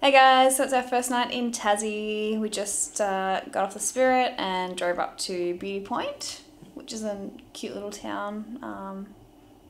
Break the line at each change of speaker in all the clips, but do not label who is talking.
Hey guys, so it's our first night in Tassie. We just uh, got off the Spirit and drove up to Beauty Point, which is a cute little town. Um,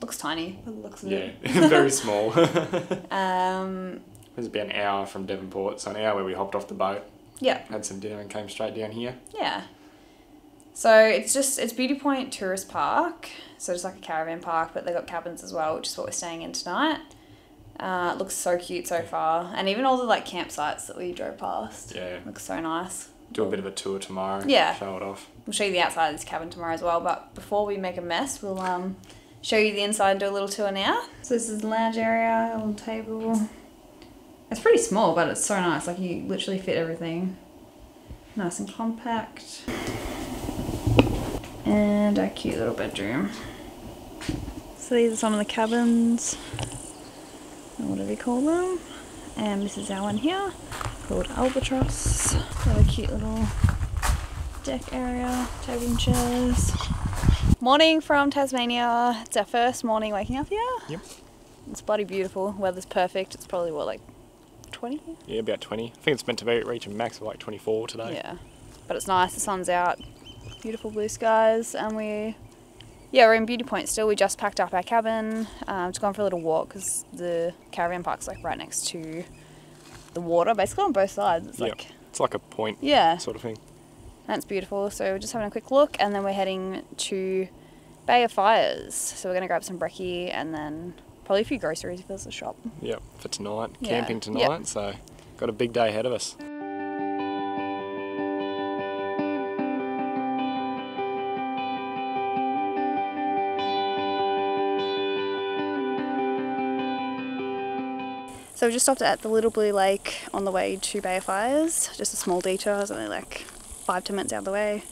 looks tiny, but it looks
Yeah, very small.
Um,
it was about an hour from Devonport, so an hour where we hopped off the boat,
yeah,
had some dinner, and came straight down here.
yeah. So it's just it's Beauty Point Tourist Park, so just like a caravan park, but they got cabins as well, which is what we're staying in tonight. Uh, it looks so cute so far, and even all the like campsites that we drove past
Yeah,
looks so nice.
do a bit of a tour tomorrow.
Yeah.
show it off.
We'll show you the outside of this cabin tomorrow as well, but before we make a mess, we'll um, show you the inside and do a little tour now. So this is the lounge area, little table. It's pretty small, but it's so nice. Like you literally fit everything. Nice and compact. And our cute little bedroom. So these are some of the cabins, or whatever you call them. And this is our one here, called Albatross. Got a cute little deck area, table and chairs. Morning from Tasmania. It's our first morning waking up here.
Yep.
It's bloody beautiful. Weather's perfect. It's probably what like 20?
Yeah, about 20. I think it's meant to be reach a max of like 24 today.
Yeah. But it's nice. The sun's out. Beautiful blue skies, and we. Yeah, we're in Beauty Point still. We just packed up our cabin. Um, go gone for a little walk because the caravan park's like right next to the water, basically on both sides. It's
Yep.
like
It's like a point
yeah,
sort of thing.
And it's beautiful. So we're just having a quick look and then we're heading to Bay of Fires. So we're going to grab some brekkie and then probably a few groceries if there's a shop.
Yep, for tonight.
Yeah.
Camping
Yep.
tonight, so got a big day ahead of us.
So we just stopped at the Little Blue Lake on the way to Bay of Fires. Just a small detour. It's only like five, ten minutes out of the way.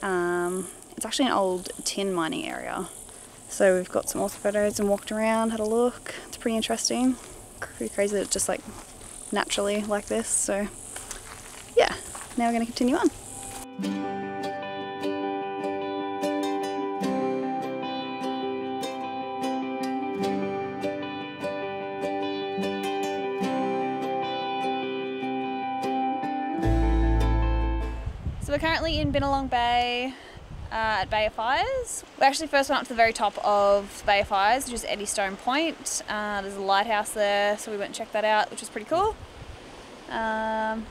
Um, it's actually an old tin mining area. So we've got some awesome photos and walked around, had a look. It's pretty interesting. Pretty crazy that it's just like naturally like this. So yeah, now we're going to continue on. So we're currently in Binalong Bay uh, at Bay of Fires. We actually first went up to the very top of Bay of Fires, which is Eddystone Point. Uh, there's a lighthouse there, so we went and checked that out, which was pretty cool. Um,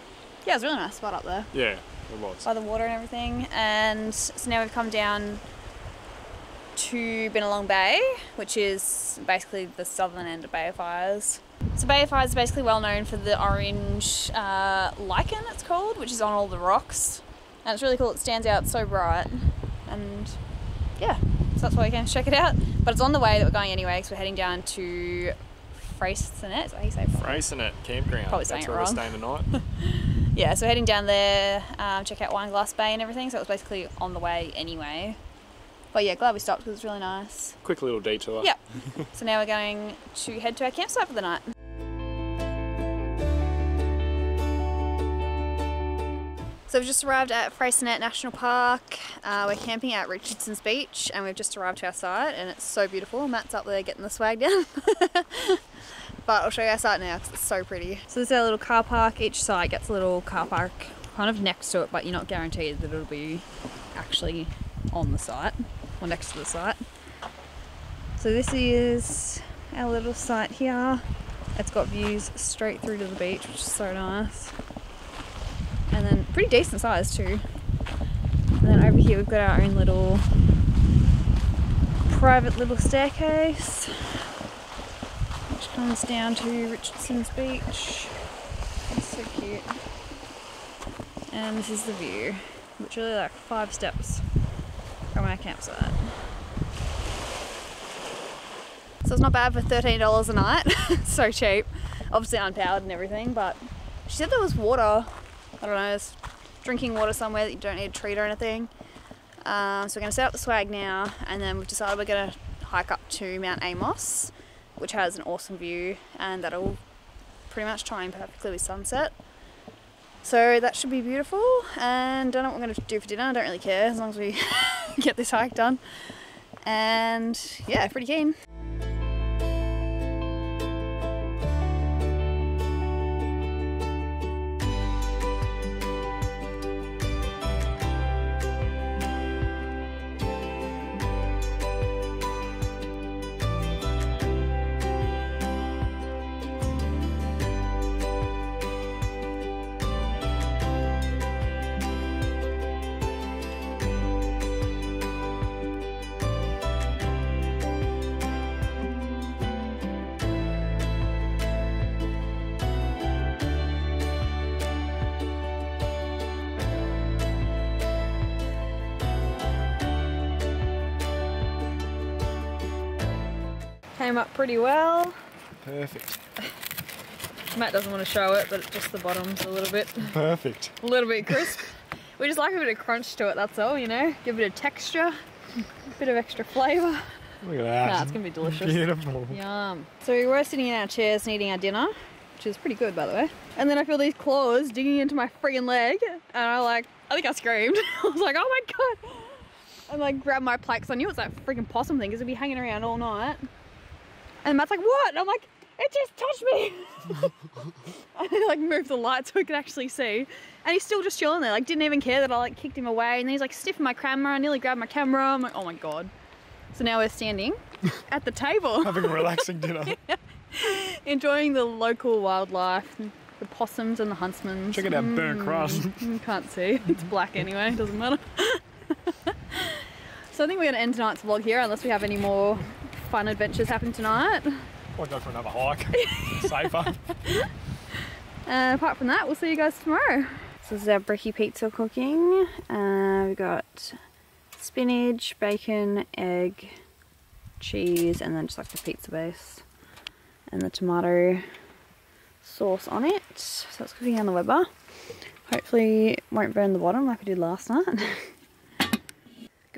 yeah, it was a really nice spot up there
Yeah, it was.
by the water and everything. And so now we've come down to Binalong Bay, which is basically the southern end of Bay of Fires. So Bay of Fires is basically well known for the orange uh, lichen, it's called, which is on all the rocks. And it's really cool, it stands out so bright. And yeah, so that's why we came to check it out. But it's on the way that we're going anyway, because we're heading down to Freycinet, is that how you say it?
Freycinet campground.
Probably saying
That's
it
where we're staying tonight.
Yeah, so we're heading down there, um, check out Wineglass Bay and everything. So it was basically on the way anyway. But yeah, glad we stopped because it was really nice.
Quick little detour.
Yep. so now we're going to head to our campsite for the night. So we've just arrived at Freycinet National Park. Uh, we're camping at Richardson's Beach and we've just arrived to our site and it's so beautiful. Matt's up there getting the swag down. but I'll show you our site now because it's so pretty. So this is our little car park. Each site gets a little car park kind of next to it, but you're not guaranteed that it'll be actually on the site or next to the site. So this is our little site here. It's got views straight through to the beach, which is so nice. Pretty decent size too. And then over here we've got our own little private little staircase which comes down to Richardson's Beach. It's so cute. And this is the view. which Literally like five steps from our campsite. So it's not bad for $13 a night. so cheap. Obviously unpowered and everything, but she said there was water. I don't know, there's drinking water somewhere that you don't need a treat or anything. Um, so we're going to set up the swag now, and then we've decided we're going to hike up to Mount Amos, which has an awesome view, and that'll pretty much time perfectly with sunset. So that should be beautiful, and don't know what we're going to do for dinner. I don't really care as long as we get this hike done. And yeah, pretty keen. Came up pretty well.
Perfect.
Matt doesn't want to show it, but just the bottom's a little bit,
Perfect.
a little bit crisp. we just like a bit of crunch to it, that's all, you know? Give it a texture, a bit of extra flavour.
Look at that.
Nah, it's gonna be delicious.
Beautiful.
Yum. So we were sitting in our chairs and eating our dinner, which is pretty good by the way. And then I feel these claws digging into my friggin' leg, and I like, I think I screamed. I was like, oh my god. And like grabbed my because I knew it was that freaking possum thing because it'd be hanging around all night. And Matt's like, what? And I'm like, it just touched me. and he like moved the light so we could actually see. And he's still just chilling there, like didn't even care that I like kicked him away. And then he's like sniffing my camera, I nearly grabbed my camera. I'm like, oh my god. So now we're standing at the table
Having a relaxing dinner.
enjoying the local wildlife, the possums and the huntsmen.
Check it out, burnt hmm. crust.
Hmm, can't see. It's black anyway, doesn't matter. so I think we're going to end tonight's vlog here unless we have any more fun adventures happen tonight.
Or go for another hike. Safer.
And apart from that, we'll see you guys tomorrow. So this is our bricky pizza cooking. Uh, we've got spinach, bacon, egg, cheese, and then just like the pizza base. And the tomato sauce on it. So it's cooking on the Weber. Hopefully it won't burn the bottom like we did last night.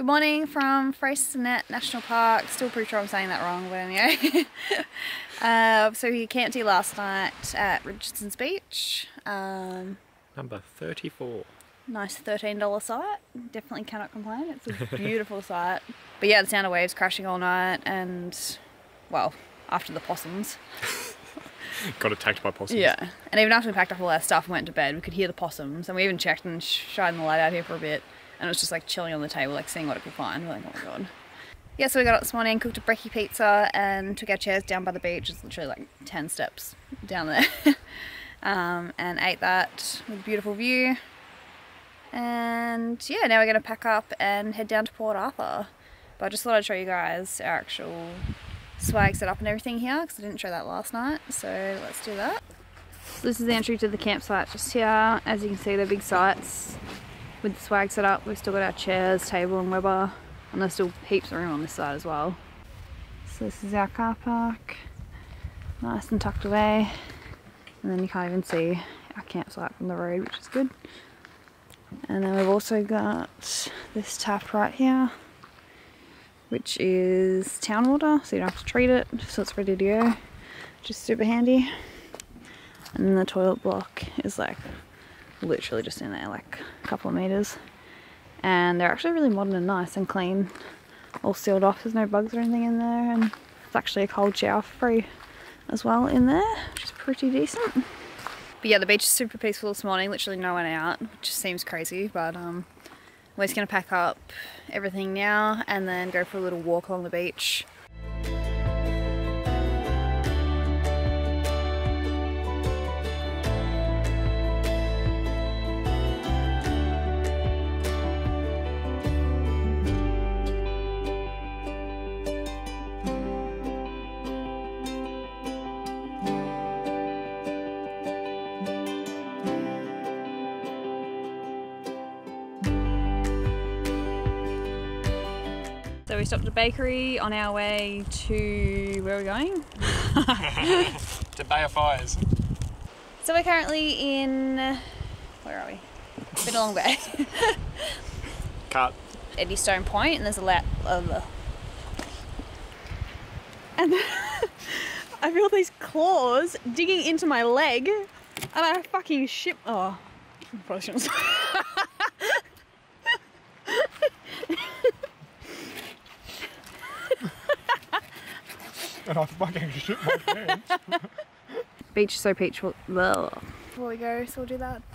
Good morning from Freycinet National Park. Still pretty sure I'm saying that wrong, but anyway. uh, so we camped here last night at Richardson's Beach. Um,
Number 34.
nice $13 site. Definitely cannot complain. It's a beautiful site. But yeah, the sound of waves crashing all night and, well, after the possums.
Got attacked by possums.
Yeah. And even after we packed up all our stuff and went to bed, we could hear the possums. And we even checked and shined the light out here for a bit. And it was just like chilling on the table, like seeing what it could find. We're like, oh my god. Yeah, so we got up this morning, cooked a brekkie pizza, and took our chairs down by the beach. It's literally like 10 steps down there. um, and ate that with a beautiful view. And yeah, now we're going to pack up and head down to Port Arthur. But I just thought I'd show you guys our actual swag set up and everything here because I didn't show that last night. So let's do that. So this is the entry to the campsite just here. As you can see, they're big sites with the swag set up. We've still got our chairs, table and Weber. And there's still heaps of room on this side as well. So this is our car park. Nice and tucked away. And then you can't even see our campsite from the road, which is good. And then we've also got this tap right here, which is town water, so you don't have to treat it, so it's ready to go, which is super handy. And then the toilet block is like literally just in there, like a couple of meters. And they're actually really modern and nice and clean, all sealed off. There's no bugs or anything in there, and it's actually a cold shower free as well in there, which is pretty decent. But yeah, the beach is super peaceful this morning. Literally no one out, which seems crazy. But um, we're just gonna pack up everything now and then go for a little walk along the beach. We stopped at a bakery on our way to where are we going?
To Bay of Fires.
So we're currently in where are we? Bidalong Bay.
Cut.
Eddystone Point, and there's a lot of. And I feel these claws digging into my leg, and I fucking ship. Oh, I probably shouldn't. say-
And I fucking shit my pants.
Beach is so peaceful. Well before we go, so we'll do that. Shit.